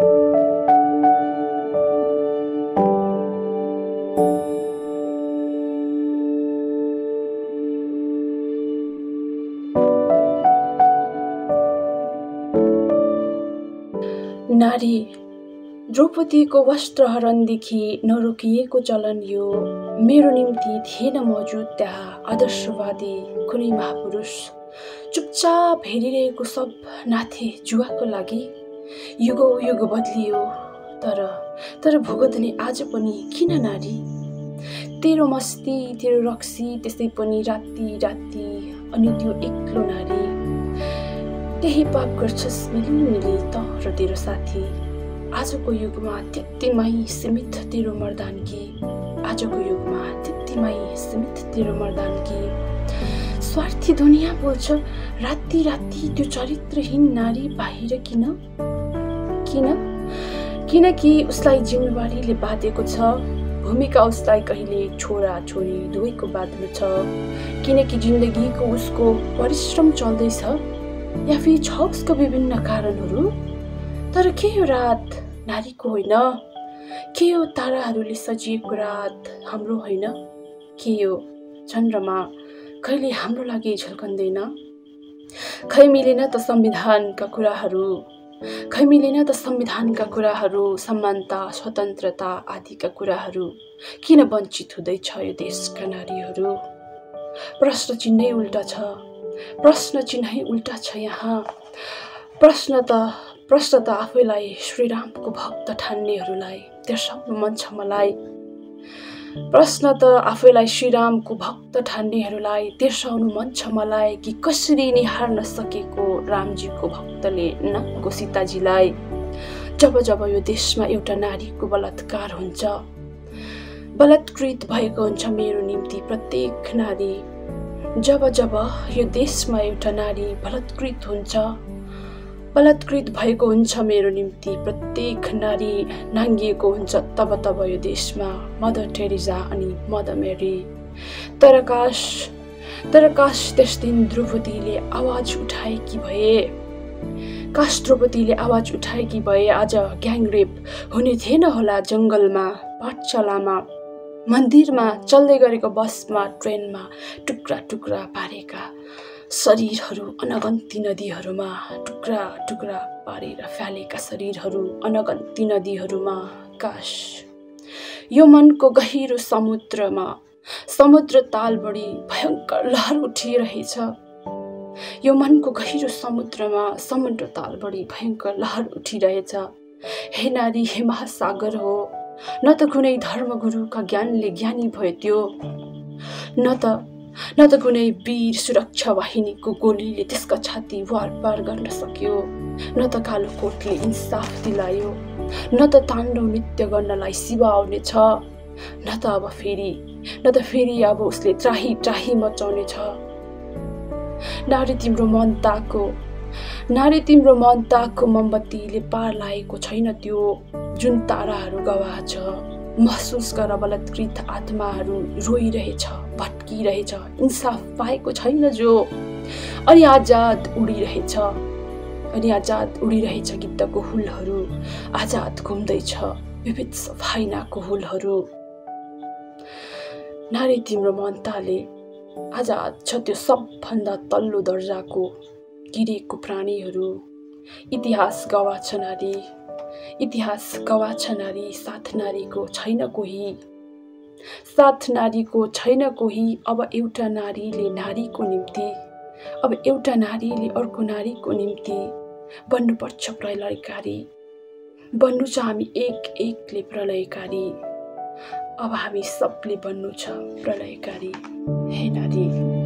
नारी द्रौपदीको वस्त्रहरणदेखि नरोकिएको चलन यो। मेरो निम्ति थिएन मौजुद त्यहाँ आदर्शवादी कुनै महापुरुष। चुपचाप हेरिरहेको सब नाथे जुवाको लागि युग युग बदलियो। तर तर भुगतने आज पनि किन नारी? तेरो मस्ती तेरो रक्सी त्यस्तै पनि राति राति अनि त्यो एक्लो नारी। त्यही पाप गर्छस् मिली मिली त र तेरो साथी। आजको युगमा त्यतिमै सीमित तेरो मर्दानकी आजको युगमा त्यतिमै सीमित तेरो मर्दानकी स्वार्थी दुनियाँ बोल्छ राति राति त्यो चरित्रहीन नारी बाहिर किन? किन? किनकि उसलाई जिम्मेवारीले बाँधेको छ भूमिका उसलाई कहिले छोरा छोरी दुवैको बाँध्नु छ किनकि जिन्दगीको उसको परिश्रम चल्दैछ या फेरि छ उसको विभिन्न कारणहरू? तर के यो रात नारीको होइन? के यो ताराहरूले सजिएको रात हाम्रो होइन? के यो चन्द्रमा कहिले हाम्रो लागि झल्कन्दैन? खै मिलेन त संविधानका कुराहरू? खै मिलेन त संविधानका कुराहरू समानता स्वतन्त्रता आदिका कुराहरू किन वञ्चित हुँदैछ यो देशका नारीहरू? प्रश्न चिन्है उल्टा छ। प्रश्न चिन्है उल्टा छ यहाँ। प्रश्न त प्रश्न त आफैलाई श्रीरामको भक्त ठान्नेहरूलाई तेर्साउनु मन छ मलाई प्रश्न त आफैलाई श्रीरामको भक्त ठान्नेहरूलाई तेर्साउनु मन छ मलाई कि कसरी निहार्न सकेको रामजीको भक्तले नको सीताजीलाई? जब जब यो देशमा एउटा नारीको बलात्कार हुन्छ बलात्कृत भएको हुन्छ मेरो निम्ति प्रत्येक नारी। जब जब यो देशमा एउटा नारी बलात्कृत हुन्छ बलात्कृत भएको हुन्छ मेरो निम्ति। प्रत्येक नारी नाङ्गिएको हुन्छ तब तब यो देशमा। मदर टेरिजा अनि मदर मेरी। तर काश तर काश त्यस दिन द्रौपदीले आवाज उठाएकी भए? काश द्रौपदीले आवाज उठाएकी भए? आज ग्याङरेप हुने थिएन होला जङ्गलमा पाठशालामा। मन्दिरमा चल्दै गरेको बसमा ट्रेनमा टुक्रा टुक्रा पारेका। शरीरहरू अनगन्ती नदीहरूमा टुक्रा टुक्रा पारेर फ्यालेका शरीरहरू अनगन्ती नदीहरूमा काश। यो मनको गहिरो समुद्रमा समुद्र ताल बढी भयङ्कर लहर उठिरहेछ। यो मनको गहिरो समुद्रमा समुद्र ताल बढी भयङ्कर लहर उठिरहेछ। हे नारी हे महासागर हो न त कुनै धर्मगुरुका ज्ञानले ज्ञानी भयो त्यो न त न त कुनै वीर सुरक्षा वाहिनीको गोलीले त्यसका छाती वार पार गर्न सक्यो। न त कालो कोटले इन्साफ दिलायो। न त ताण्डव नृत्य गर्नलाई शिव आउनेछ। न त अब फेरि न त फेरि अब उसले त्राही त्राही मचाउने छ नारी तिम्रो मन ताको नारी तिम्रो मन ताको मोमबत्तीले पार लागेको छैन त्यो जुन ताराहरू गवाह छ। महसुस गर बलात्कृत आत्माहरू रोइरहेछ भट्किरहेछ। इन्साफ पाएको छैन जो। अनि आजाद उडिरहेछ। अनि आजाद उडिरहेछ गिद्धको हुलहरू। आजाद घुम्दैछ विविध सफाइनाको हुलहरू। नारी तिम्रो मनताले आजाद छ त्यो सबभन्दा तल्लो दर्जाको गिरेको प्राणीहरू। इतिहास गवाह छ नारी। इतिहास गवा छ नारी साथ नारीको छैन कोही। साथ नारीको छैन कोही अब एउटा नारीले नारीको निम्ति अब एउटा नारीले अर्को नारीको निम्ति बन्नुपर्छ प्रलयकारी। बन्नु छ हामी एक एकले प्रलयकारी। अब हामी सबले बन्नु छ प्रलयकारी। हे नारी।